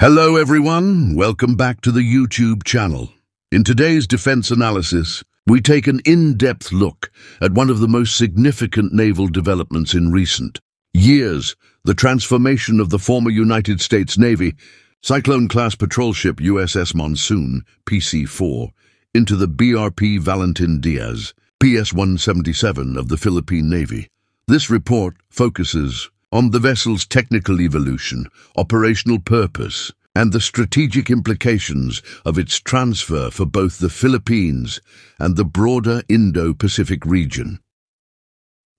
Hello everyone, welcome back to the YouTube channel. In today's defense analysis, we take an in-depth look at one of the most significant naval developments in recent years, the transformation of the former United States Navy Cyclone-class patrol ship USS Monsoon, PC-4, into the BRP Valentin Diaz, PS-177 of the Philippine Navy. This report focuses on the vessel's technical evolution, operational purpose, and the strategic implications of its transfer for both the Philippines and the broader Indo-Pacific region.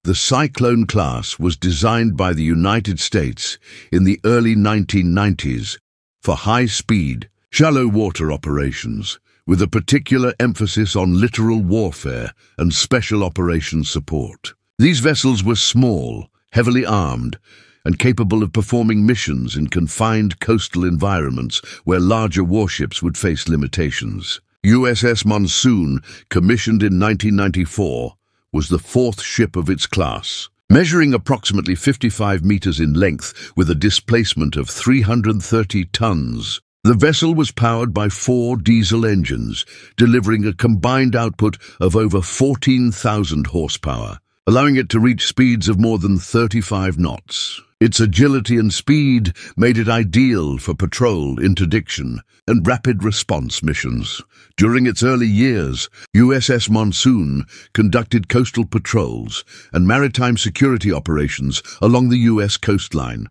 The Cyclone class was designed by the United States in the early 1990s for high-speed, shallow water operations, with a particular emphasis on littoral warfare and special operations support. These vessels were small, heavily armed, and capable of performing missions in confined coastal environments where larger warships would face limitations. USS Monsoon, commissioned in 1994, was the fourth ship of its class. Measuring approximately 55 meters in length with a displacement of 330 tons, the vessel was powered by four diesel engines, delivering a combined output of over 14,000 horsepower allowing it to reach speeds of more than 35 knots. Its agility and speed made it ideal for patrol, interdiction, and rapid response missions. During its early years, USS Monsoon conducted coastal patrols and maritime security operations along the U.S. coastline.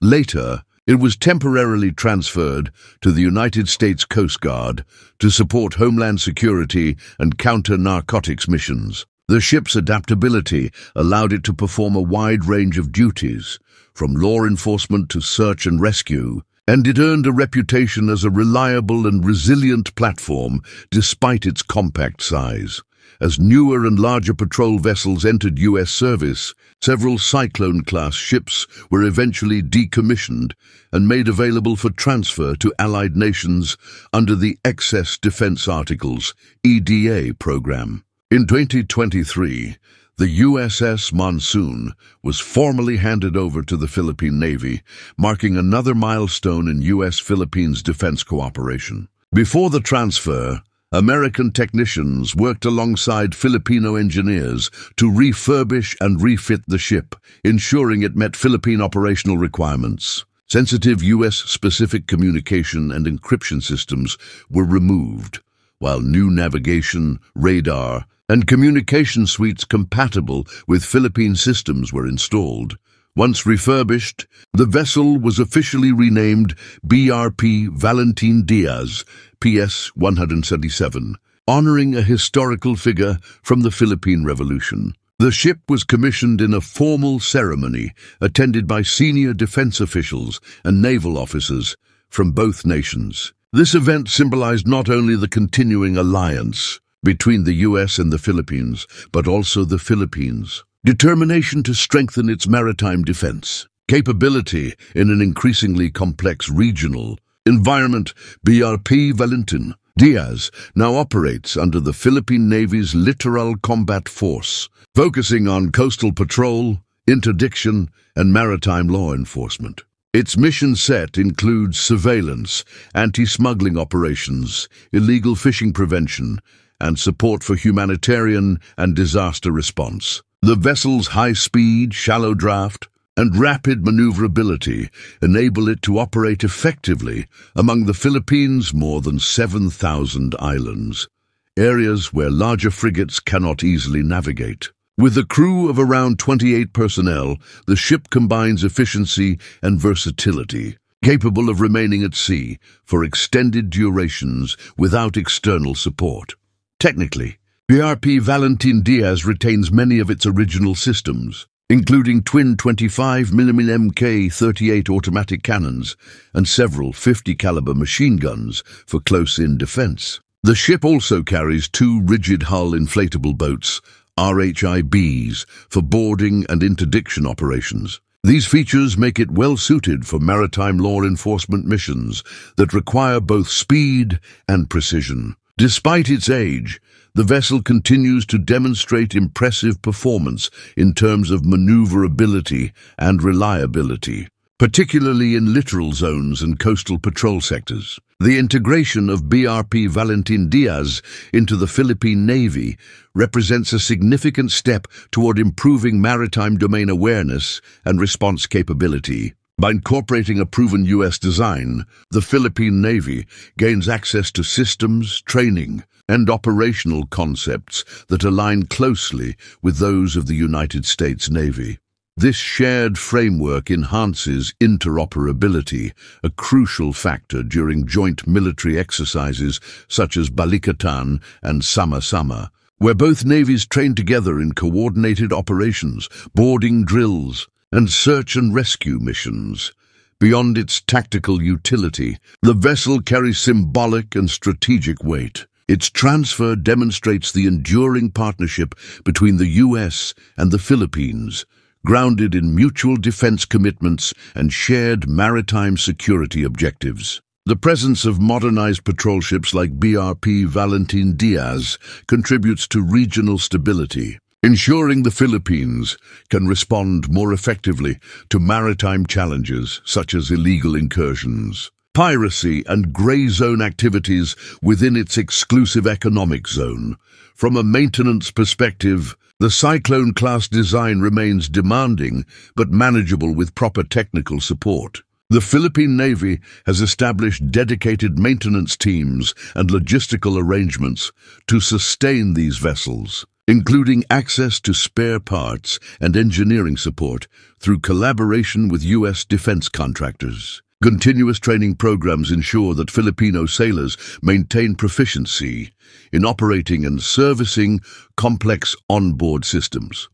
Later, it was temporarily transferred to the United States Coast Guard to support homeland security and counter-narcotics missions. The ship's adaptability allowed it to perform a wide range of duties, from law enforcement to search and rescue, and it earned a reputation as a reliable and resilient platform despite its compact size. As newer and larger patrol vessels entered U.S. service, several Cyclone-class ships were eventually decommissioned and made available for transfer to Allied nations under the Excess Defense Articles, EDA program. In 2023, the USS Monsoon was formally handed over to the Philippine Navy, marking another milestone in U.S.-Philippines defense cooperation. Before the transfer, American technicians worked alongside Filipino engineers to refurbish and refit the ship, ensuring it met Philippine operational requirements. Sensitive U.S.-specific communication and encryption systems were removed, while new navigation, radar, and communication suites compatible with Philippine systems were installed. Once refurbished, the vessel was officially renamed BRP Valentin Diaz, PS-177, honoring a historical figure from the Philippine Revolution. The ship was commissioned in a formal ceremony attended by senior defense officials and naval officers from both nations. This event symbolized not only the continuing alliance, between the US and the Philippines, but also the Philippines. Determination to strengthen its maritime defense. Capability in an increasingly complex regional environment. BRP Valentin Diaz now operates under the Philippine Navy's Littoral Combat Force, focusing on coastal patrol, interdiction, and maritime law enforcement. Its mission set includes surveillance, anti-smuggling operations, illegal fishing prevention, and support for humanitarian and disaster response. The vessel's high speed, shallow draft, and rapid maneuverability enable it to operate effectively among the Philippines' more than 7,000 islands, areas where larger frigates cannot easily navigate. With a crew of around 28 personnel, the ship combines efficiency and versatility, capable of remaining at sea for extended durations without external support. Technically, BRP Valentin Diaz retains many of its original systems, including twin 25mm Mk38 automatic cannons and several 50-caliber machine guns for close-in defense. The ship also carries two rigid-hull inflatable boats, RHIBs, for boarding and interdiction operations. These features make it well-suited for maritime law enforcement missions that require both speed and precision. Despite its age, the vessel continues to demonstrate impressive performance in terms of maneuverability and reliability. particularly in littoral zones and coastal patrol sectors. The integration of BRP Valentin Diaz into the Philippine Navy represents a significant step toward improving maritime domain awareness and response capability. By incorporating a proven U.S. design, the Philippine Navy gains access to systems, training, and operational concepts that align closely with those of the United States Navy. This shared framework enhances interoperability, a crucial factor during joint military exercises such as Balikatan and Sama-Sama, where both navies train together in coordinated operations, boarding drills, and search and rescue missions. Beyond its tactical utility, the vessel carries symbolic and strategic weight. Its transfer demonstrates the enduring partnership between the U.S. and the Philippines, grounded in mutual defense commitments and shared maritime security objectives. The presence of modernized patrol ships like BRP Valentin Diaz contributes to regional stability, ensuring the Philippines can respond more effectively to maritime challenges such as illegal incursions, piracy and grey zone activities within its exclusive economic zone. From a maintenance perspective, the Cyclone-class design remains demanding but manageable with proper technical support. The Philippine Navy has established dedicated maintenance teams and logistical arrangements to sustain these vessels, including access to spare parts and engineering support through collaboration with U.S. defense contractors. Continuous training programs ensure that Filipino sailors maintain proficiency in operating and servicing complex onboard systems.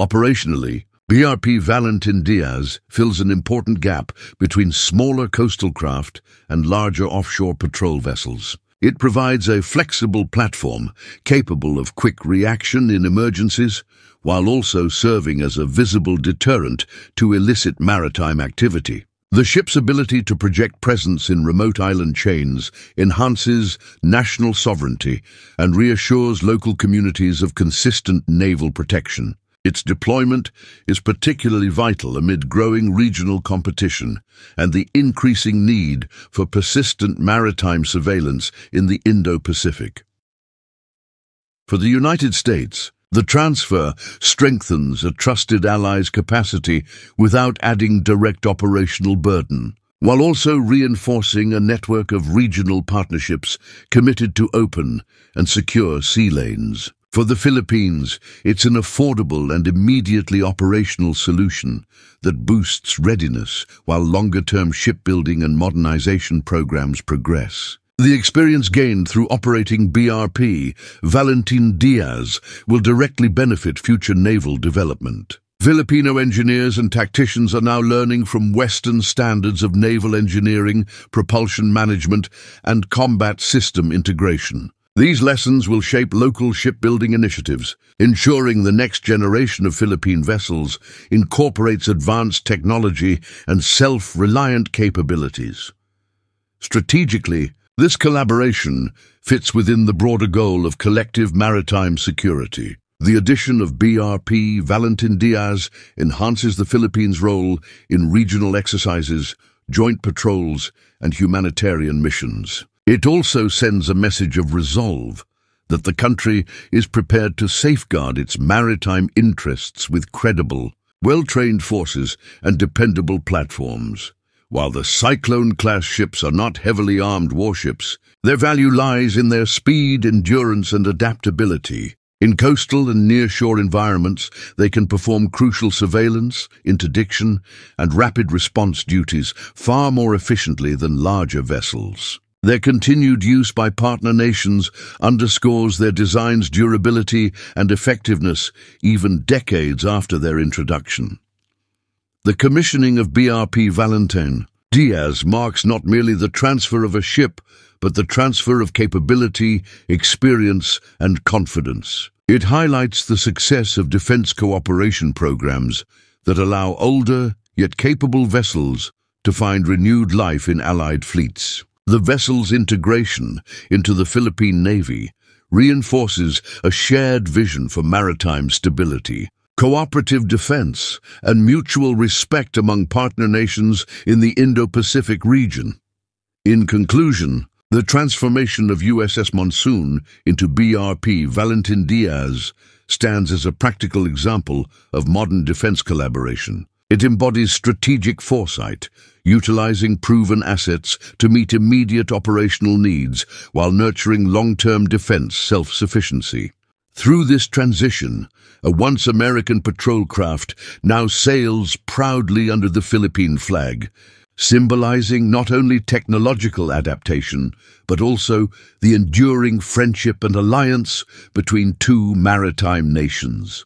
Operationally, BRP Valentin Diaz fills an important gap between smaller coastal craft and larger offshore patrol vessels. It provides a flexible platform capable of quick reaction in emergencies, while also serving as a visible deterrent to illicit maritime activity. The ship's ability to project presence in remote island chains enhances national sovereignty and reassures local communities of consistent naval protection. Its deployment is particularly vital amid growing regional competition and the increasing need for persistent maritime surveillance in the Indo-Pacific. For the United States, the transfer strengthens a trusted ally's capacity without adding direct operational burden, while also reinforcing a network of regional partnerships committed to open and secure sea lanes. For the Philippines, it's an affordable and immediately operational solution that boosts readiness while longer-term shipbuilding and modernization programs progress. The experience gained through operating BRP, Valentin Diaz, will directly benefit future naval development. Filipino engineers and tacticians are now learning from Western standards of naval engineering, propulsion management, and combat system integration. These lessons will shape local shipbuilding initiatives, ensuring the next generation of Philippine vessels incorporates advanced technology and self-reliant capabilities. Strategically, this collaboration fits within the broader goal of collective maritime security. The addition of BRP Valentin Diaz enhances the Philippines' role in regional exercises, joint patrols, and humanitarian missions. It also sends a message of resolve that the country is prepared to safeguard its maritime interests with credible, well-trained forces and dependable platforms. While the Cyclone-class ships are not heavily armed warships, their value lies in their speed, endurance and adaptability. In coastal and near-shore environments, they can perform crucial surveillance, interdiction and rapid response duties far more efficiently than larger vessels. Their continued use by partner nations underscores their design's durability and effectiveness even decades after their introduction. The commissioning of BRP Valentin Diaz marks not merely the transfer of a ship, but the transfer of capability, experience and confidence. It highlights the success of defense cooperation programs that allow older, yet capable vessels to find renewed life in Allied fleets. The vessel's integration into the Philippine Navy reinforces a shared vision for maritime stability, cooperative defense, and mutual respect among partner nations in the Indo-Pacific region. In conclusion, the transformation of USS Monsoon into BRP Valentin Diaz stands as a practical example of modern defense collaboration. It embodies strategic foresight, utilizing proven assets to meet immediate operational needs while nurturing long-term defense self-sufficiency. Through this transition, a once American patrol craft now sails proudly under the Philippine flag, symbolizing not only technological adaptation, but also the enduring friendship and alliance between two maritime nations.